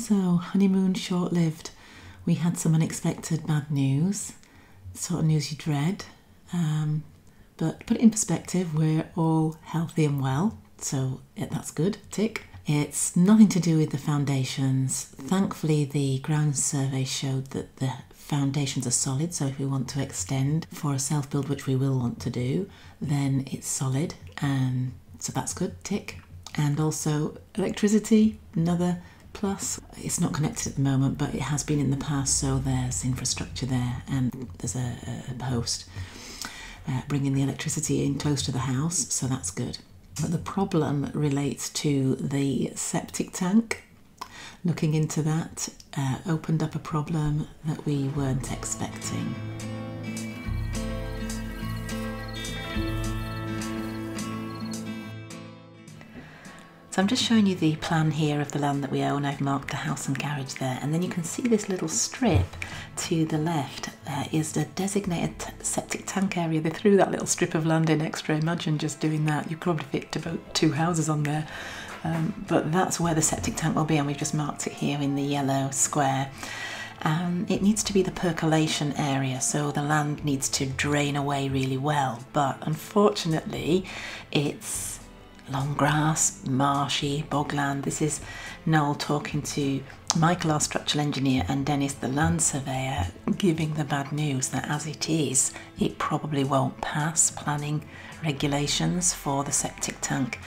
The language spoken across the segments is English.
So, honeymoon short lived. We had some unexpected bad news, sort of news you dread. Um, but put it in perspective, we're all healthy and well, so that's good. Tick. It's nothing to do with the foundations. Thankfully, the ground survey showed that the foundations are solid, so if we want to extend for a self build, which we will want to do, then it's solid, and so that's good. Tick. And also, electricity, another plus. It's not connected at the moment, but it has been in the past, so there's infrastructure there, and there's a, a post uh, bringing the electricity in close to the house, so that's good. But the problem relates to the septic tank. Looking into that uh, opened up a problem that we weren't expecting. So I'm just showing you the plan here of the land that we own. I've marked the house and garage there, and then you can see this little strip to the left uh, is the designated septic tank area. They threw that little strip of land in extra. Imagine just doing that. You could probably fit about two houses on there. Um, but that's where the septic tank will be, and we've just marked it here in the yellow square. Um, it needs to be the percolation area, so the land needs to drain away really well. But unfortunately, it's long grass, marshy, bogland. This is Noel talking to Michael, our structural engineer, and Dennis, the land surveyor, giving the bad news that as it is, it probably won't pass planning regulations for the septic tank.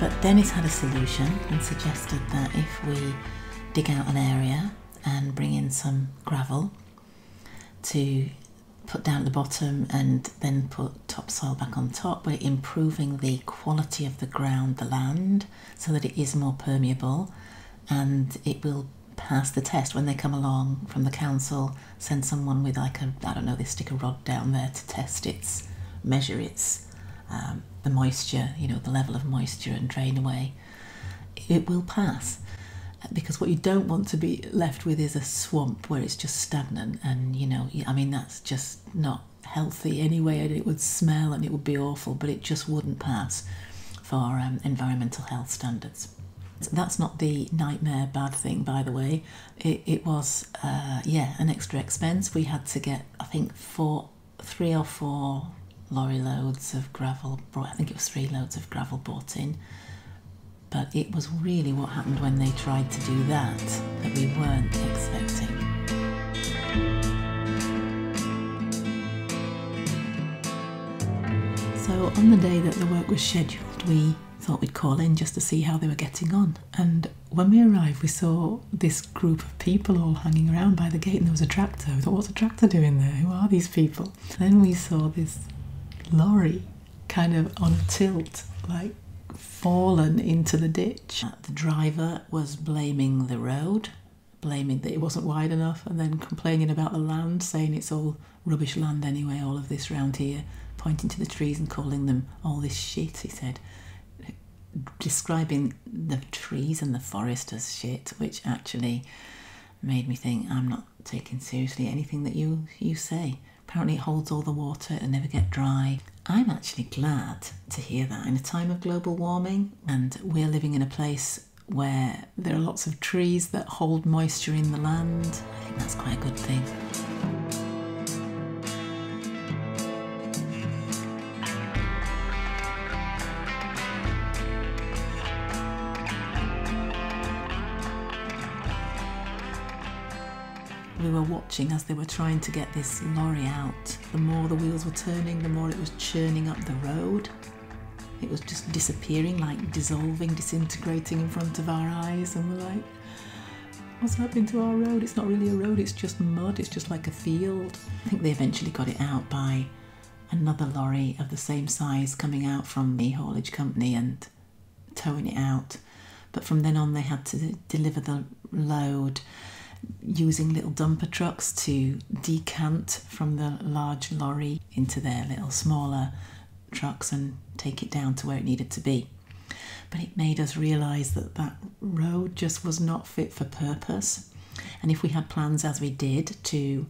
But Dennis had a solution and suggested that if we dig out an area and bring in some gravel to put down the bottom and then put topsoil back on top. We're improving the quality of the ground, the land, so that it is more permeable and it will pass the test when they come along from the council. Send someone with like a I don't know, they stick a rod down there to test its, measure its um, the moisture, you know, the level of moisture and drain away. It will pass because what you don't want to be left with is a swamp where it's just stagnant and you know i mean that's just not healthy anyway and it would smell and it would be awful but it just wouldn't pass for um, environmental health standards. That's not the nightmare bad thing by the way. It, it was uh, yeah an extra expense. We had to get i think four three or four lorry loads of gravel brought i think it was three loads of gravel brought in but it was really what happened when they tried to do that that we weren't expecting. So, on the day that the work was scheduled, we thought we'd call in just to see how they were getting on. And when we arrived, we saw this group of people all hanging around by the gate, and there was a tractor. We thought, what's a tractor doing there? Who are these people? Then we saw this lorry kind of on a tilt, like fallen into the ditch. Uh, the driver was blaming the road, blaming that it wasn't wide enough, and then complaining about the land, saying it's all rubbish land anyway, all of this round here, pointing to the trees and calling them all this shit, he said. Describing the trees and the forest as shit, which actually made me think I'm not taking seriously anything that you you say. Apparently, it holds all the water and never get dry. I'm actually glad to hear that in a time of global warming, and we're living in a place where there are lots of trees that hold moisture in the land. I think that's quite a good thing. We were watching as they were trying to get this lorry out. The more the wheels were turning, the more it was churning up the road. It was just disappearing, like dissolving, disintegrating in front of our eyes, and we're like, what's happened to our road? It's not really a road, it's just mud, it's just like a field. I think they eventually got it out by another lorry of the same size coming out from the haulage company and towing it out. But from then on, they had to deliver the load using little dumper trucks to decant from the large lorry into their little smaller trucks and take it down to where it needed to be. But it made us realise that that road just was not fit for purpose. And if we had plans, as we did, to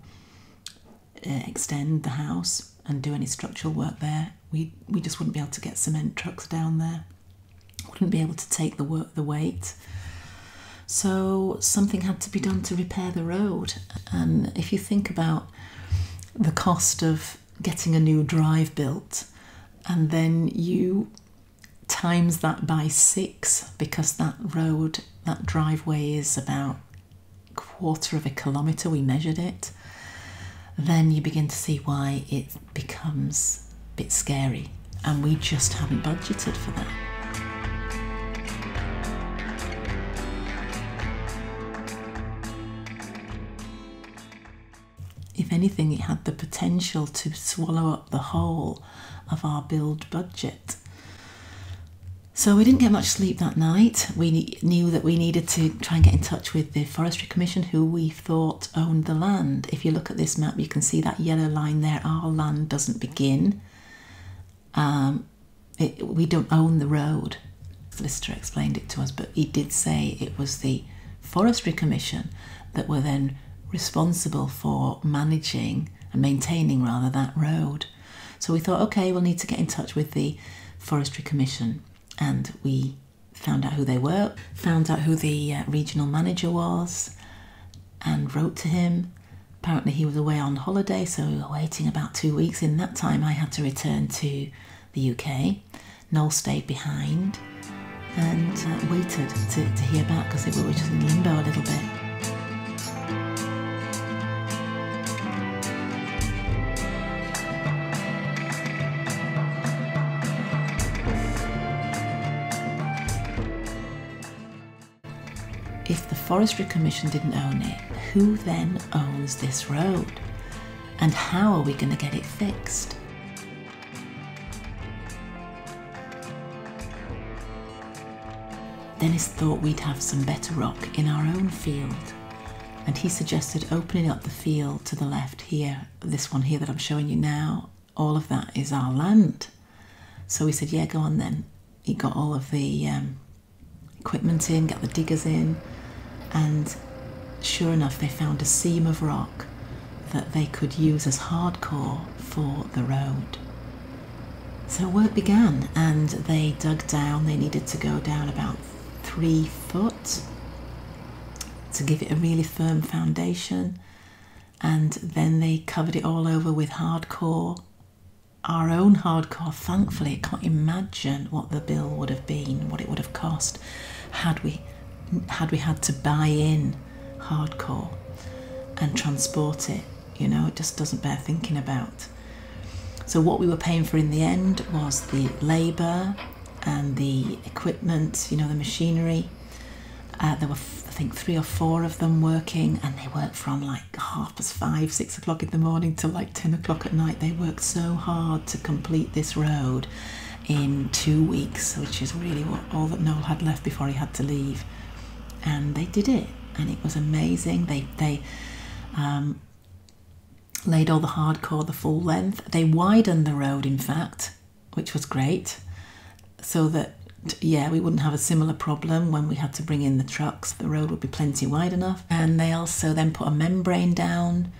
uh, extend the house and do any structural work there, We we just wouldn't be able to get cement trucks down there. Wouldn't be able to take the work the weight. So something had to be done to repair the road. And if you think about the cost of getting a new drive built, and then you times that by six because that road, that driveway is about quarter of a kilometre, we measured it, then you begin to see why it becomes a bit scary. And we just haven't budgeted for that. Anything, it had the potential to swallow up the whole of our build budget. So we didn't get much sleep that night. We knew that we needed to try and get in touch with the Forestry Commission, who we thought owned the land. If you look at this map, you can see that yellow line there. Our land doesn't begin. Um, it, we don't own the road. Solicitor explained it to us, but he did say it was the Forestry Commission that were then responsible for managing and maintaining rather that road. So we thought, okay, we'll need to get in touch with the Forestry Commission, and we found out who they were, found out who the uh, regional manager was, and wrote to him. Apparently, he was away on holiday, so we were waiting about two weeks. In that time, I had to return to the UK. Noel stayed behind and uh, waited to, to hear back because we were just in limbo a little bit. If the Forestry Commission didn't own it, who then owns this road? And how are we going to get it fixed? Dennis thought we'd have some better rock in our own field, and he suggested opening up the field to the left here, this one here that I'm showing you now. All of that is our land. So we said, Yeah, go on then. He got all of the um, equipment in, got the diggers in, and sure enough, they found a seam of rock that they could use as hardcore for the road. So work began, and they dug down. They needed to go down about three foot to give it a really firm foundation, and then they covered it all over with hardcore. Our own hardcore, thankfully, I can't imagine what the bill would have been, what it would have cost had we had we had to buy in hardcore and transport it. You know, it just doesn't bear thinking about. So, what we were paying for in the end was the labour and the equipment, you know, the machinery. Uh, there were, I think, three or four of them working, and they worked from like half past five, six o'clock in the morning till like 10 o'clock at night. They worked so hard to complete this road in two weeks, which is really what all that Noel had left before he had to leave. And they did it, and it was amazing. They they um, laid all the hardcore the full length. They widened the road, in fact, which was great, so that yeah, we wouldn't have a similar problem when we had to bring in the trucks. The road would be plenty wide enough. And they also then put a membrane down.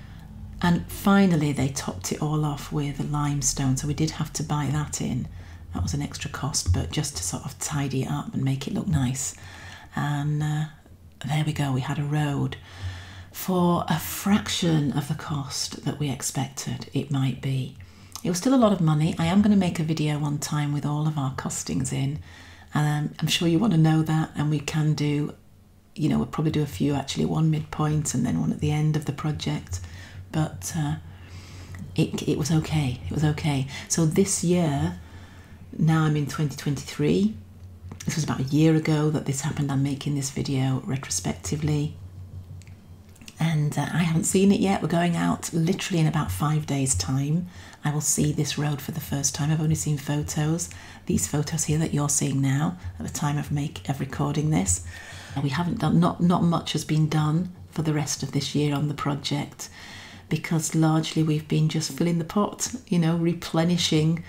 And finally, they topped it all off with a limestone. So we did have to buy that in. That was an extra cost, but just to sort of tidy it up and make it look nice. And uh, there we go, we had a road for a fraction of the cost that we expected it might be. It was still a lot of money. I am going to make a video one time with all of our costings in, and um, I'm sure you want to know that. And we can do, you know, we'll probably do a few actually, one midpoint and then one at the end of the project. But uh, it, it was okay. It was okay. So this year, now I'm in 2023. This was about a year ago that this happened. I'm making this video retrospectively. And uh, I haven't seen it yet. We're going out literally in about five days' time. I will see this road for the first time. I've only seen photos, these photos here that you're seeing now at the time of make of recording this. We haven't done not not much has been done for the rest of this year on the project because largely we've been just filling the pot, you know, replenishing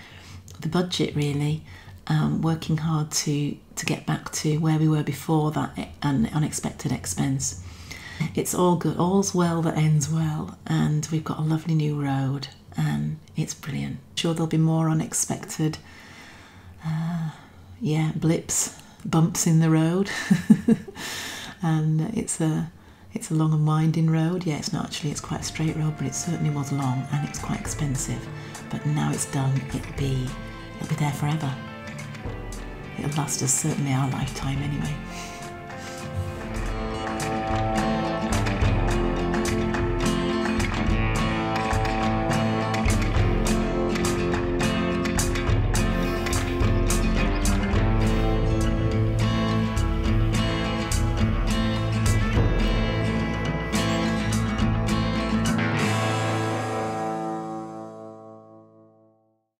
the budget really, um, working hard to to get back to where we were before that an unexpected expense. It's all good, all's well that ends well, and we've got a lovely new road and it's brilliant. Sure, there'll be more unexpected, uh, yeah, blips, bumps in the road, and it's a it's a long and winding road. Yeah, it's not actually it's quite a straight road, but it certainly was long and it's quite expensive. But now it's done, it'll be it'll be there forever. It'll last us certainly our lifetime anyway.